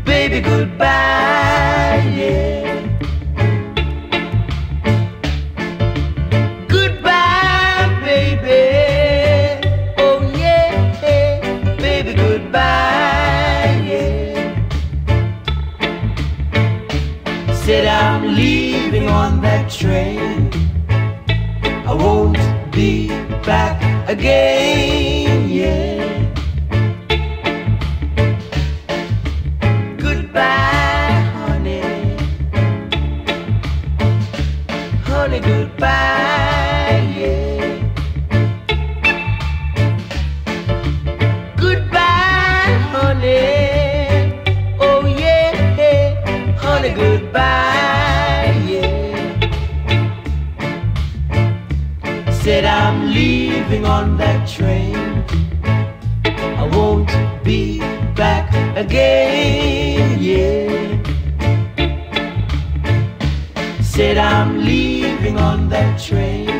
Oh, baby, goodbye, yeah. said I'm leaving on that train. I won't be back again. Honey, goodbye. Yeah. Goodbye, honey. Oh yeah, honey, goodbye. Yeah. Said I'm leaving on that train. I won't be back again. Yeah. Said I'm leaving on that train.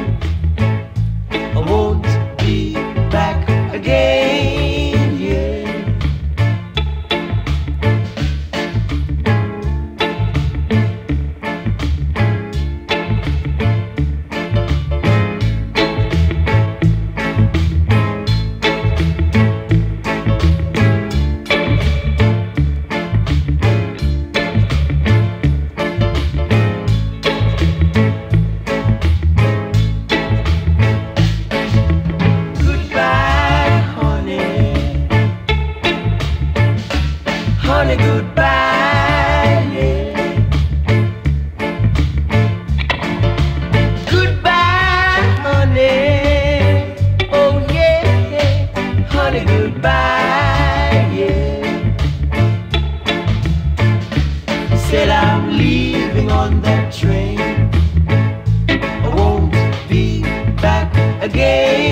Train. I won't be back again.